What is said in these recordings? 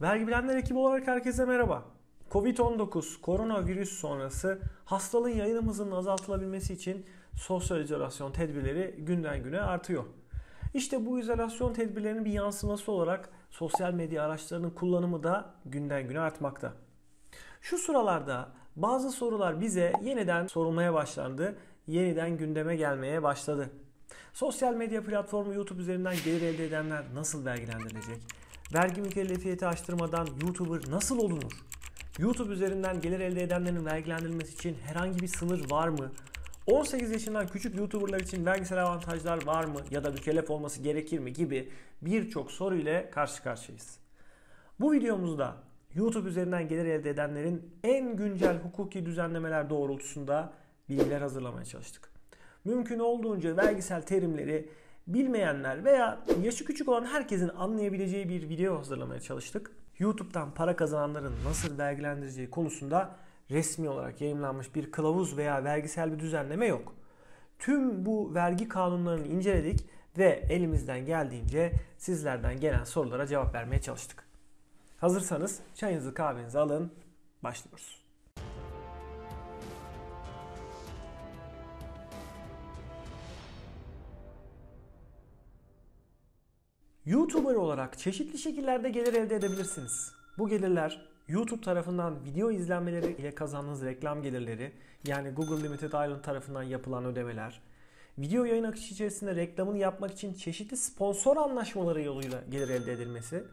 Vergi Bilenler ekibi olarak herkese merhaba. Covid-19 koronavirüs sonrası hastalığın yayılım azaltılabilmesi için sosyal izolasyon tedbirleri günden güne artıyor. İşte bu izolasyon tedbirlerinin bir yansıması olarak sosyal medya araçlarının kullanımı da günden güne artmakta. Şu sıralarda bazı sorular bize yeniden sorulmaya başlandı, yeniden gündeme gelmeye başladı. Sosyal medya platformu YouTube üzerinden gelir elde edenler nasıl vergilendirilecek? Vergi mükellefiyeti açtırmadan YouTuber nasıl olunur? YouTube üzerinden gelir elde edenlerin vergilendirilmesi için herhangi bir sınır var mı? 18 yaşından küçük YouTuber'lar için vergisel avantajlar var mı ya da mükellef olması gerekir mi gibi birçok soru ile karşı karşıyayız. Bu videomuzda YouTube üzerinden gelir elde edenlerin en güncel hukuki düzenlemeler doğrultusunda bilgiler hazırlamaya çalıştık. Mümkün olduğunca vergisel terimleri bilmeyenler veya yaşı küçük olan herkesin anlayabileceği bir video hazırlamaya çalıştık. YouTube'dan para kazananların nasıl vergilendireceği konusunda resmi olarak yayınlanmış bir kılavuz veya vergisel bir düzenleme yok. Tüm bu vergi kanunlarını inceledik ve elimizden geldiğince sizlerden gelen sorulara cevap vermeye çalıştık. Hazırsanız çayınızı kahvenizi alın, başlıyoruz. YouTuber olarak çeşitli şekillerde gelir elde edebilirsiniz. Bu gelirler YouTube tarafından video izlenmeleri ile kazandığınız reklam gelirleri, yani Google Limited Island tarafından yapılan ödemeler, video yayın akışı içerisinde reklamını yapmak için çeşitli sponsor anlaşmaları yoluyla gelir elde edilmesi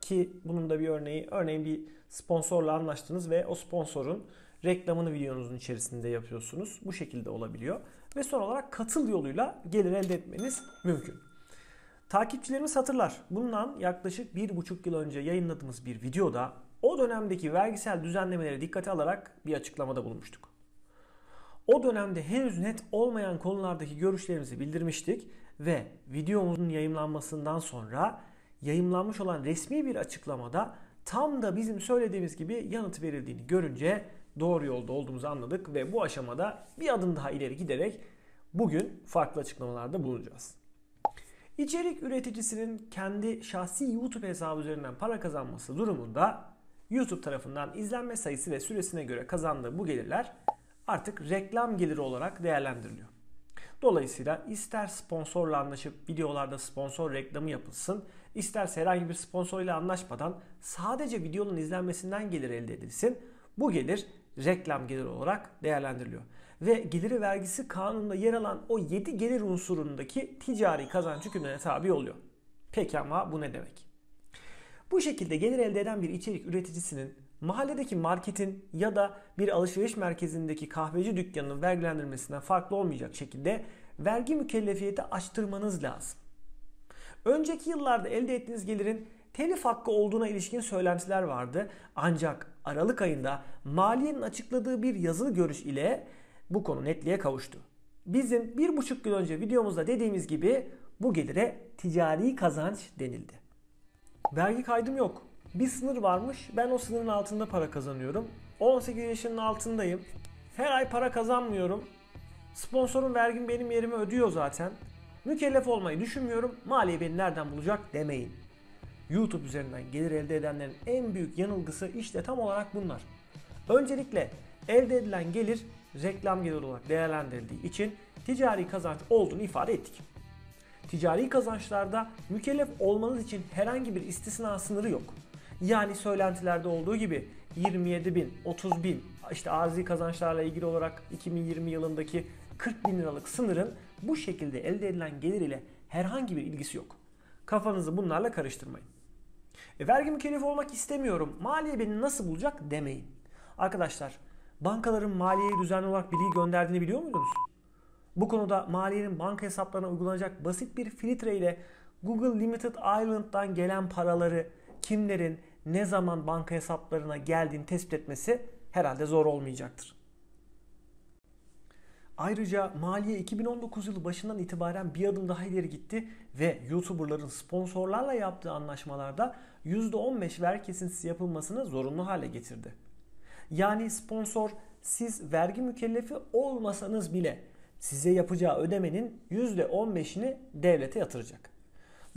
ki bunun da bir örneği, örneğin bir sponsorla anlaştınız ve o sponsorun reklamını videonuzun içerisinde yapıyorsunuz. Bu şekilde olabiliyor. Ve son olarak katıl yoluyla gelir elde etmeniz mümkün. Takipçilerimiz hatırlar. Bundan yaklaşık bir buçuk yıl önce yayınladığımız bir videoda o dönemdeki vergisel düzenlemeleri dikkate alarak bir açıklamada bulmuştuk. O dönemde henüz net olmayan konulardaki görüşlerimizi bildirmiştik ve videomuzun yayınlanmasından sonra yayınlanmış olan resmi bir açıklamada tam da bizim söylediğimiz gibi yanıt verildiğini görünce doğru yolda olduğumuzu anladık ve bu aşamada bir adım daha ileri giderek bugün farklı açıklamalarda bulunacağız. İçerik üreticisinin kendi şahsi YouTube hesabı üzerinden para kazanması durumunda YouTube tarafından izlenme sayısı ve süresine göre kazandığı bu gelirler artık reklam geliri olarak değerlendiriliyor. Dolayısıyla ister sponsorla anlaşıp videolarda sponsor reklamı yapılsın, isterse herhangi bir sponsor ile anlaşmadan sadece videonun izlenmesinden gelir elde edilsin. Bu gelir reklam geliri olarak değerlendiriliyor. Ve geliri vergisi kanununda yer alan o 7 gelir unsurundaki ticari kazanç hükümlerine tabi oluyor. Peki ama bu ne demek? Bu şekilde gelir elde eden bir içerik üreticisinin mahalledeki marketin ya da bir alışveriş merkezindeki kahveci dükkanının vergilendirmesinden farklı olmayacak şekilde vergi mükellefiyeti açtırmanız lazım. Önceki yıllarda elde ettiğiniz gelirin telif hakkı olduğuna ilişkin söylentiler vardı. Ancak Aralık ayında maliyenin açıkladığı bir yazılı görüş ile bu konu netliğe kavuştu. Bizim bir buçuk yıl önce videomuzda dediğimiz gibi bu gelire ticari kazanç denildi. Vergi kaydım yok. Bir sınır varmış. Ben o sınırın altında para kazanıyorum. 18 yaşının altındayım. Her ay para kazanmıyorum. Sponsorun vergim benim yerime ödüyor zaten. Mükellef olmayı düşünmüyorum. Maliye beni nereden bulacak demeyin. YouTube üzerinden gelir elde edenlerin en büyük yanılgısı işte tam olarak bunlar. Öncelikle elde edilen gelir reklam geliri olarak değerlendirildiği için ticari kazanç olduğunu ifade ettik. Ticari kazançlarda mükellef olmanız için herhangi bir istisna sınırı yok. Yani söylentilerde olduğu gibi 27 bin, 30 bin, işte arzi kazançlarla ilgili olarak 2020 yılındaki 40 bin liralık sınırın bu şekilde elde edilen gelir ile herhangi bir ilgisi yok. Kafanızı bunlarla karıştırmayın. E, vergi mükellefi olmak istemiyorum. Maliye beni nasıl bulacak demeyin. Arkadaşlar bankaların maliyeye düzenli olarak bilgi gönderdiğini biliyor muydunuz? Bu konuda maliyenin banka hesaplarına uygulanacak basit bir filtre ile Google Limited Island'dan gelen paraları kimlerin ne zaman banka hesaplarına geldiğini tespit etmesi herhalde zor olmayacaktır. Ayrıca maliye 2019 yılı başından itibaren bir adım daha ileri gitti ve YouTuber'ların sponsorlarla yaptığı anlaşmalarda %15 vergi kesintisi yapılmasını zorunlu hale getirdi. Yani sponsor siz vergi mükellefi olmasanız bile size yapacağı ödemenin %15'ini devlete yatıracak.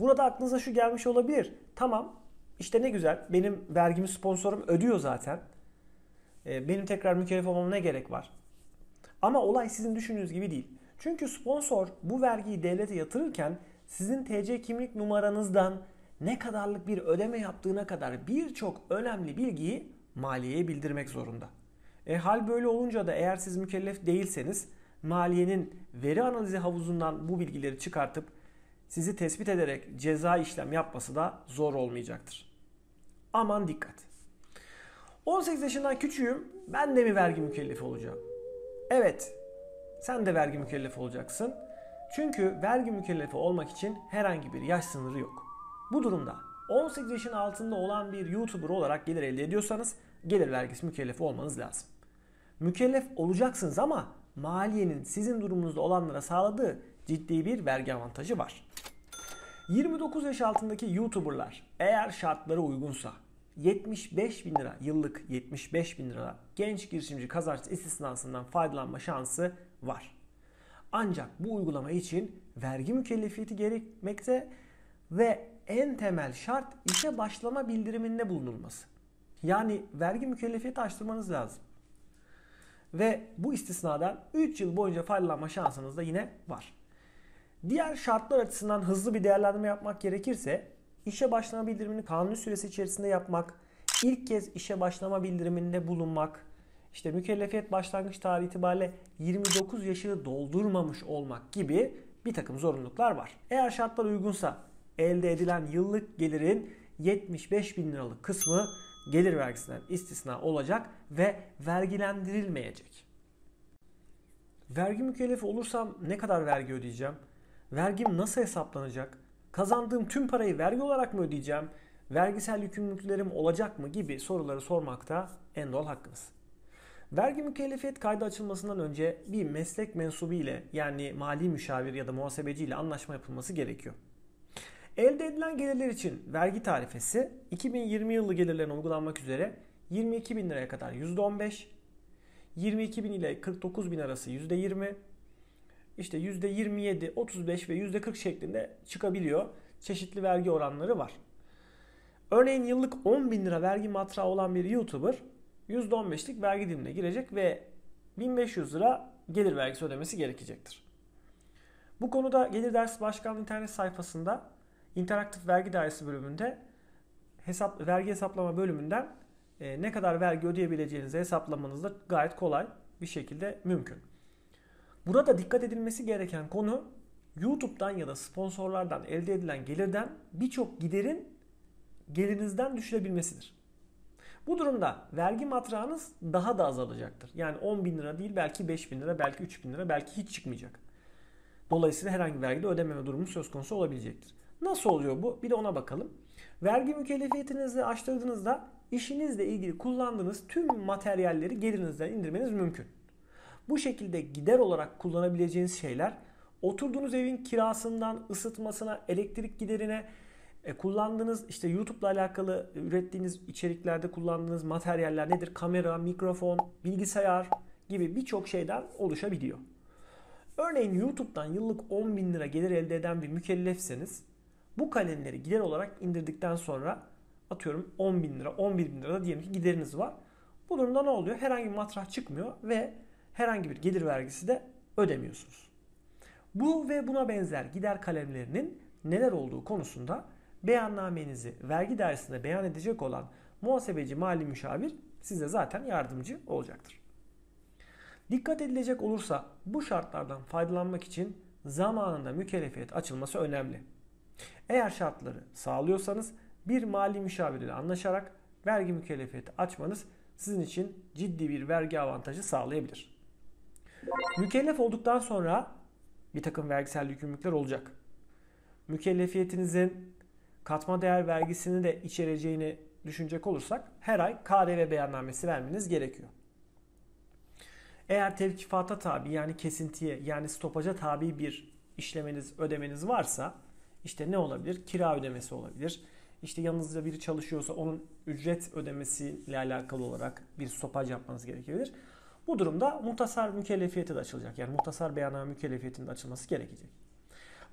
Burada aklınıza şu gelmiş olabilir. Tamam İşte ne güzel. Benim vergimi sponsorum ödüyor zaten. E, benim tekrar mükellef olmama ne gerek var? Ama olay sizin düşündüğünüz gibi değil. Çünkü sponsor bu vergiyi devlete yatırırken sizin TC kimlik numaranızdan ne kadarlık bir ödeme yaptığına kadar birçok önemli bilgiyi maliyeye bildirmek zorunda. E, hal böyle olunca da eğer siz mükellef değilseniz maliyenin veri analizi havuzundan bu bilgileri çıkartıp sizi tespit ederek ceza işlem yapması da zor olmayacaktır. Aman dikkat. 18 yaşından küçüğüm ben de mi vergi mükellefi olacağım? Evet sen de vergi mükellefi olacaksın. Çünkü vergi mükellefi olmak için herhangi bir yaş sınırı yok. Bu durumda 18 yaşın altında olan bir YouTuber olarak gelir elde ediyorsanız gelir vergisi mükellefi olmanız lazım. Mükellef olacaksınız ama maliyenin sizin durumunuzda olanlara sağladığı ciddi bir vergi avantajı var. 29 yaş altındaki YouTuber'lar eğer şartları uygunsa 75 bin lira yıllık 75 bin lira genç girişimci kazanç istisnasından faydalanma şansı var. Ancak bu uygulama için vergi mükellefiyeti gerekmekte ve en temel şart işe başlama bildiriminde bulunulması. Yani vergi mükellefiyeti açtırmanız lazım. Ve bu istisnadan 3 yıl boyunca faydalanma şansınız da yine var. Diğer şartlar açısından hızlı bir değerlendirme yapmak gerekirse işe başlama bildirimini kanuni süresi içerisinde yapmak, ilk kez işe başlama bildiriminde bulunmak, işte mükellefiyet başlangıç tarihi itibariyle 29 yaşını doldurmamış olmak gibi bir takım zorunluluklar var. Eğer şartlar uygunsa elde edilen yıllık gelirin 75 bin liralık kısmı gelir vergisinden istisna olacak ve vergilendirilmeyecek. Vergi mükellefi olursam ne kadar vergi ödeyeceğim? Vergim nasıl hesaplanacak? Kazandığım tüm parayı vergi olarak mı ödeyeceğim? Vergisel yükümlülüklerim olacak mı gibi soruları sormakta en doğal hakkınız. Vergi mükellefiyet kaydı açılmasından önce bir meslek mensubu ile yani mali müşavir ya da muhasebeci ile anlaşma yapılması gerekiyor. Elde edilen gelirler için vergi tarifesi 2020 yılı gelirlerine uygulanmak üzere 22 bin liraya kadar %15, 22 bin ile 49 bin arası %20, işte %27, 35 ve %40 şeklinde çıkabiliyor. Çeşitli vergi oranları var. Örneğin yıllık 10 bin lira vergi matrağı olan bir YouTuber %15'lik vergi dilimine girecek ve 1500 lira gelir vergisi ödemesi gerekecektir. Bu konuda Gelir Dersi Başkanlığı internet sayfasında interaktif vergi dairesi bölümünde hesap vergi hesaplama bölümünden e, ne kadar vergi ödeyebileceğinizi hesaplamanız da gayet kolay bir şekilde mümkün. Burada dikkat edilmesi gereken konu YouTube'dan ya da sponsorlardan elde edilen gelirden birçok giderin gelirinizden düşürebilmesidir. Bu durumda vergi matrağınız daha da azalacaktır. Yani 10 bin lira değil belki 5 bin lira, belki 3 bin lira, belki hiç çıkmayacak. Dolayısıyla herhangi bir vergide ödememe durumu söz konusu olabilecektir. Nasıl oluyor bu? Bir de ona bakalım. Vergi mükellefiyetinizi açtırdığınızda işinizle ilgili kullandığınız tüm materyalleri gelirinizden indirmeniz mümkün. Bu şekilde gider olarak kullanabileceğiniz şeyler oturduğunuz evin kirasından ısıtmasına, elektrik giderine, e, kullandığınız işte YouTube'la alakalı ürettiğiniz içeriklerde kullandığınız materyaller nedir? Kamera, mikrofon, bilgisayar gibi birçok şeyden oluşabiliyor. Örneğin YouTube'dan yıllık 10 bin lira gelir elde eden bir mükellefseniz bu kalemleri gider olarak indirdikten sonra atıyorum 10 bin lira, 11 bin lira da diyelim ki gideriniz var. Bu durumda ne oluyor? Herhangi bir matrah çıkmıyor ve herhangi bir gelir vergisi de ödemiyorsunuz. Bu ve buna benzer gider kalemlerinin neler olduğu konusunda beyannamenizi vergi dairesinde beyan edecek olan muhasebeci mali müşavir size zaten yardımcı olacaktır. Dikkat edilecek olursa bu şartlardan faydalanmak için zamanında mükellefiyet açılması önemli. Eğer şartları sağlıyorsanız bir mali müşavir ile anlaşarak vergi mükellefiyeti açmanız sizin için ciddi bir vergi avantajı sağlayabilir. Mükellef olduktan sonra bir takım vergisel yükümlülükler olacak. Mükellefiyetinizin katma değer vergisini de içereceğini düşünecek olursak her ay KDV beyannamesi vermeniz gerekiyor. Eğer tevkifata tabi yani kesintiye yani stopaja tabi bir işlemeniz, ödemeniz varsa işte ne olabilir? Kira ödemesi olabilir. İşte yanınızda biri çalışıyorsa onun ücret ödemesiyle alakalı olarak bir stopaj yapmanız gerekebilir. Bu durumda muhtasar mükellefiyeti de açılacak. Yani muhtasar beyanname mükellefiyetinin de açılması gerekecek.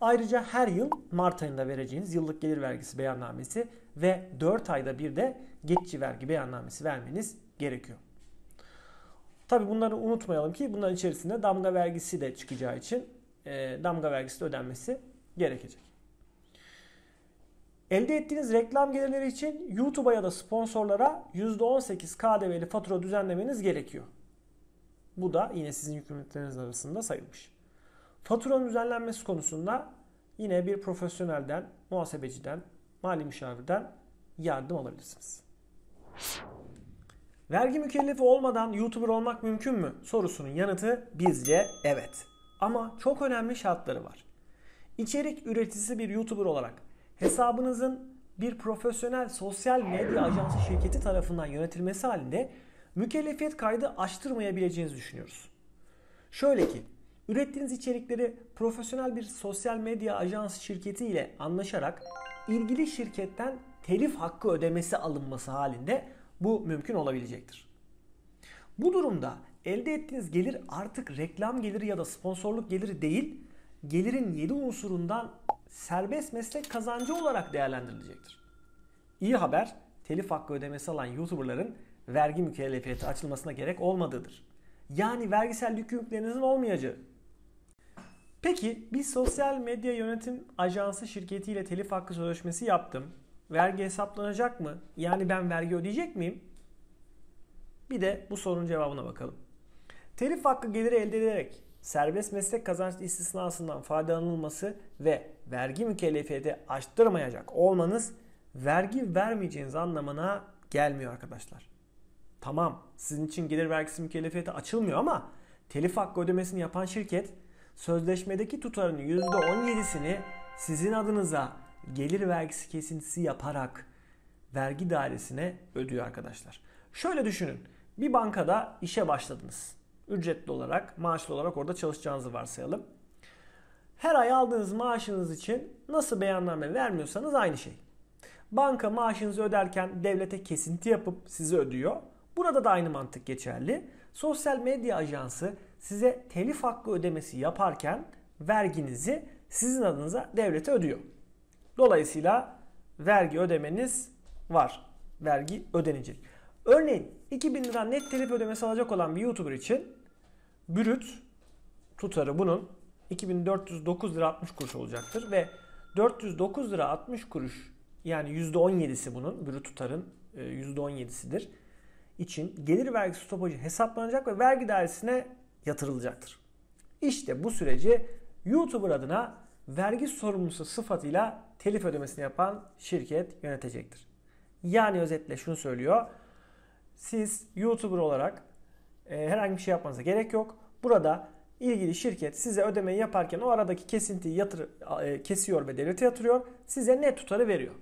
Ayrıca her yıl Mart ayında vereceğiniz yıllık gelir vergisi beyannamesi ve 4 ayda bir de geçici vergi beyannamesi vermeniz gerekiyor. Tabi bunları unutmayalım ki bunların içerisinde damga vergisi de çıkacağı için damga vergisi de ödenmesi gerekecek. Elde ettiğiniz reklam gelirleri için YouTube'a ya da sponsorlara %18 KDV'li fatura düzenlemeniz gerekiyor. Bu da yine sizin yükümlülükleriniz arasında sayılmış. Faturanın düzenlenmesi konusunda yine bir profesyonelden, muhasebeciden, mali müşavirden yardım alabilirsiniz. Vergi mükellefi olmadan YouTuber olmak mümkün mü? Sorusunun yanıtı bizce evet. Ama çok önemli şartları var. İçerik üreticisi bir YouTuber olarak hesabınızın bir profesyonel sosyal medya ajansı şirketi tarafından yönetilmesi halinde mükellefiyet kaydı açtırmayabileceğinizi düşünüyoruz. Şöyle ki, ürettiğiniz içerikleri profesyonel bir sosyal medya ajansı şirketi ile anlaşarak ilgili şirketten telif hakkı ödemesi alınması halinde bu mümkün olabilecektir. Bu durumda elde ettiğiniz gelir artık reklam geliri ya da sponsorluk geliri değil, gelirin 7 unsurundan serbest meslek kazancı olarak değerlendirilecektir. İyi haber, telif hakkı ödemesi alan YouTuber'ların vergi mükellefiyeti açılmasına gerek olmadığıdır. Yani vergisel yükümlülüklerinizin olmayacağı. Peki bir sosyal medya yönetim ajansı şirketiyle telif hakkı sözleşmesi yaptım. Vergi hesaplanacak mı? Yani ben vergi ödeyecek miyim? Bir de bu sorunun cevabına bakalım. Telif hakkı geliri elde ederek serbest meslek kazanç istisnasından faydalanılması ve vergi mükellefiyeti açtırmayacak olmanız vergi vermeyeceğiniz anlamına gelmiyor arkadaşlar. Tamam sizin için gelir vergisi mükellefiyeti açılmıyor ama telif hakkı ödemesini yapan şirket sözleşmedeki tutarın %17'sini sizin adınıza gelir vergisi kesintisi yaparak vergi dairesine ödüyor arkadaşlar. Şöyle düşünün. Bir bankada işe başladınız. Ücretli olarak, maaşlı olarak orada çalışacağınızı varsayalım. Her ay aldığınız maaşınız için nasıl beyanname vermiyorsanız aynı şey. Banka maaşınızı öderken devlete kesinti yapıp size ödüyor. Burada da aynı mantık geçerli. Sosyal medya ajansı size telif hakkı ödemesi yaparken verginizi sizin adınıza devlete ödüyor. Dolayısıyla vergi ödemeniz var. Vergi ödenecek. Örneğin 2000 lira net telif ödemesi alacak olan bir YouTuber için brüt tutarı bunun 2409 lira 60 kuruş olacaktır ve 409 lira 60 kuruş yani %17'si bunun brüt tutarın %17'sidir için gelir vergisi stopajı hesaplanacak ve vergi dairesine yatırılacaktır. İşte bu süreci YouTuber adına vergi sorumlusu sıfatıyla telif ödemesini yapan şirket yönetecektir. Yani özetle şunu söylüyor. Siz YouTuber olarak e, herhangi bir şey yapmanıza gerek yok. Burada ilgili şirket size ödemeyi yaparken o aradaki kesintiyi yatır, e, kesiyor ve devlete yatırıyor. Size net tutarı veriyor.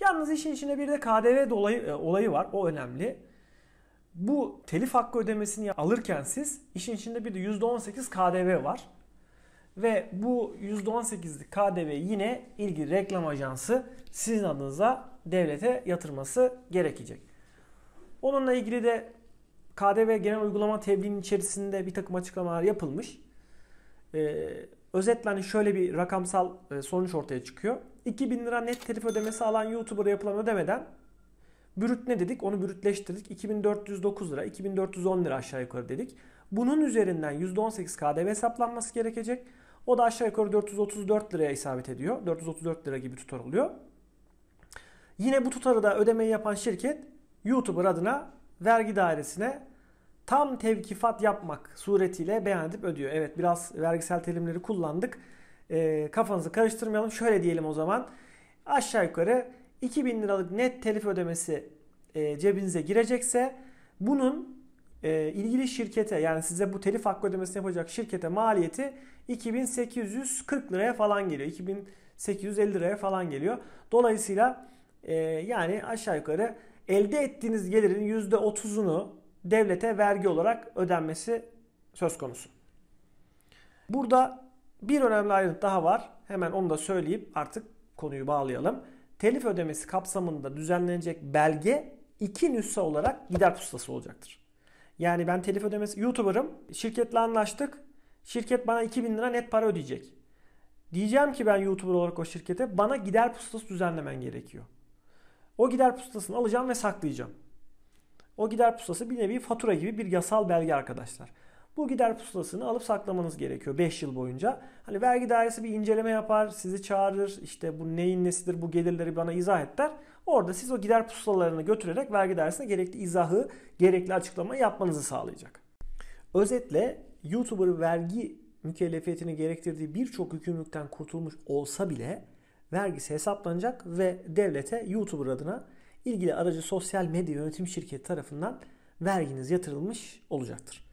Yalnız işin içinde bir de KDV dolayı, e, olayı var. O önemli. Bu telif hakkı ödemesini alırken siz işin içinde bir de %18 KDV var. Ve bu %18'lik KDV yine ilgili reklam ajansı sizin adınıza devlete yatırması gerekecek. Onunla ilgili de KDV genel uygulama tebliğinin içerisinde bir takım açıklamalar yapılmış. Ee, özetle hani şöyle bir rakamsal e, sonuç ortaya çıkıyor. 2000 lira net telif ödemesi alan YouTuber'a yapılan ödemeden Brüt ne dedik? Onu brütleştirdik. 2409 lira, 2410 lira aşağı yukarı dedik. Bunun üzerinden %18 KDV hesaplanması gerekecek. O da aşağı yukarı 434 liraya isabet ediyor. 434 lira gibi tutar oluyor. Yine bu tutarı da ödemeyi yapan şirket YouTuber adına vergi dairesine tam tevkifat yapmak suretiyle beyan edip ödüyor. Evet biraz vergisel terimleri kullandık. E, kafanızı karıştırmayalım. Şöyle diyelim o zaman. Aşağı yukarı 2000 liralık net telif ödemesi e, cebinize girecekse bunun e, ilgili şirkete yani size bu telif hakkı ödemesini yapacak şirkete maliyeti 2840 liraya falan geliyor. 2850 liraya falan geliyor. Dolayısıyla e, yani aşağı yukarı elde ettiğiniz gelirin %30'unu devlete vergi olarak ödenmesi söz konusu. Burada bir önemli ayrıntı daha var. Hemen onu da söyleyip artık konuyu bağlayalım telif ödemesi kapsamında düzenlenecek belge iki nüsha olarak gider pustası olacaktır. Yani ben telif ödemesi YouTuber'ım. Şirketle anlaştık. Şirket bana 2000 lira net para ödeyecek. Diyeceğim ki ben YouTuber olarak o şirkete bana gider pusulası düzenlemen gerekiyor. O gider pusulasını alacağım ve saklayacağım. O gider pusulası bir nevi fatura gibi bir yasal belge arkadaşlar. Bu gider pusulasını alıp saklamanız gerekiyor 5 yıl boyunca. Hani vergi dairesi bir inceleme yapar, sizi çağırır, işte bu neyin nesidir bu gelirleri bana izah et der. Orada siz o gider pusulalarını götürerek vergi dairesine gerekli izahı, gerekli açıklamayı yapmanızı sağlayacak. Özetle YouTuber vergi mükellefiyetini gerektirdiği birçok yükümlülükten kurtulmuş olsa bile vergisi hesaplanacak ve devlete YouTuber adına ilgili aracı sosyal medya yönetim şirketi tarafından verginiz yatırılmış olacaktır.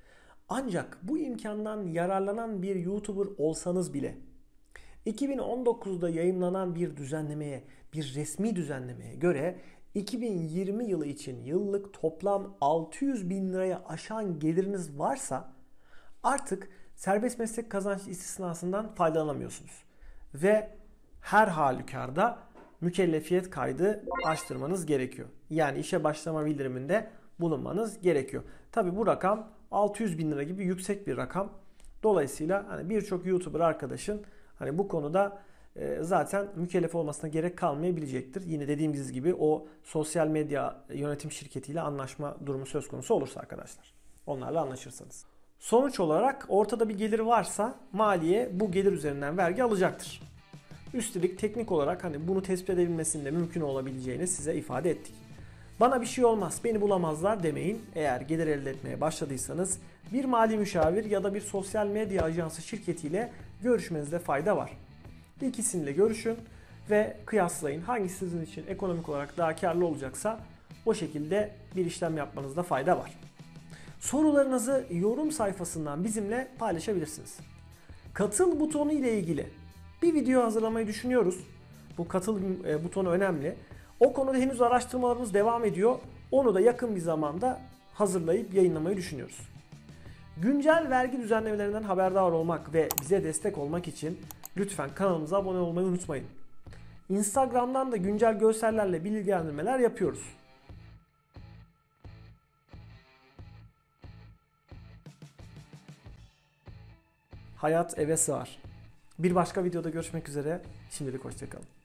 Ancak bu imkandan yararlanan bir YouTuber olsanız bile 2019'da yayınlanan bir düzenlemeye, bir resmi düzenlemeye göre 2020 yılı için yıllık toplam 600 bin liraya aşan geliriniz varsa artık serbest meslek kazanç istisnasından faydalanamıyorsunuz. Ve her halükarda mükellefiyet kaydı açtırmanız gerekiyor. Yani işe başlama bildiriminde bulunmanız gerekiyor. Tabi bu rakam 600 bin lira gibi yüksek bir rakam. Dolayısıyla hani birçok YouTuber arkadaşın hani bu konuda e, zaten mükellef olmasına gerek kalmayabilecektir. Yine dediğimiz gibi o sosyal medya yönetim şirketiyle anlaşma durumu söz konusu olursa arkadaşlar. Onlarla anlaşırsanız. Sonuç olarak ortada bir gelir varsa maliye bu gelir üzerinden vergi alacaktır. Üstelik teknik olarak hani bunu tespit edebilmesinde mümkün olabileceğini size ifade ettik. Bana bir şey olmaz, beni bulamazlar demeyin. Eğer gelir elde etmeye başladıysanız bir mali müşavir ya da bir sosyal medya ajansı şirketiyle görüşmenizde fayda var. İkisiyle görüşün ve kıyaslayın. Hangisi sizin için ekonomik olarak daha karlı olacaksa o şekilde bir işlem yapmanızda fayda var. Sorularınızı yorum sayfasından bizimle paylaşabilirsiniz. Katıl butonu ile ilgili bir video hazırlamayı düşünüyoruz. Bu katıl e, butonu önemli. O konuda henüz araştırmalarımız devam ediyor. Onu da yakın bir zamanda hazırlayıp yayınlamayı düşünüyoruz. Güncel vergi düzenlemelerinden haberdar olmak ve bize destek olmak için lütfen kanalımıza abone olmayı unutmayın. Instagram'dan da güncel görsellerle bilgilendirmeler yapıyoruz. Hayat eve sığar. Bir başka videoda görüşmek üzere. Şimdilik hoşçakalın.